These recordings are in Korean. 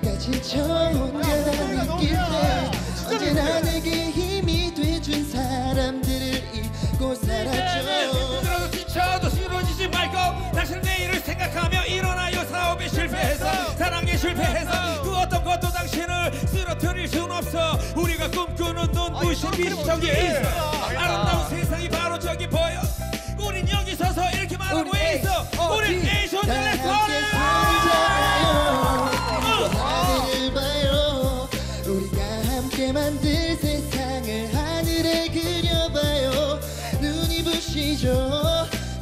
때까지 좋은 가담 있길 때 언제나 내게 힘이 돼준 사람들을 잊고 살았죠 힘들어도 지쳐도 쓰러지지 말고 당신 내일을 생각하며 일어나요 사업에 실패해서 사랑에 실패해서 그 어떤 것도 당신을 쓰러뜨릴 순 없어. 우리가 꿈꾸는 눈부신 아, 미래적이 있어 아름다운 세상이 바로 저기 보여 눈이 부시죠.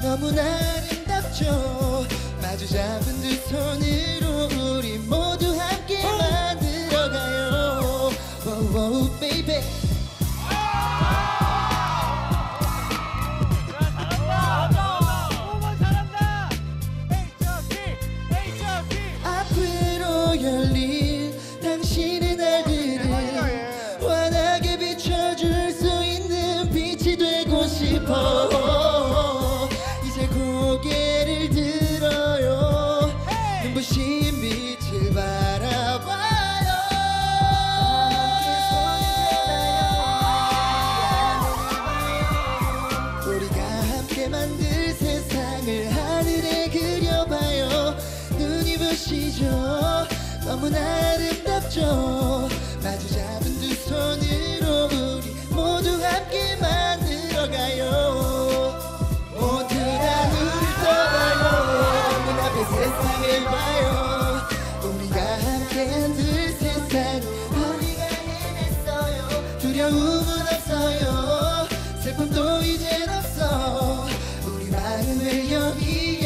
너무나 아름답죠. 마주 잡은 두 손으로 우리 모두 함께 만들어가요 부시죠. 너무나 아름답죠. 마주 잡은 두 손으로 우리 모두 함께 만들어가요. 모두 다 눈을 떠봐요. 눈앞에 세상을 봐요. 우리가 함께 만들 세상 우리가 해냈어요. 두려움은 없어요. 슬픔도 이젠 없어. 우리 마음을 여기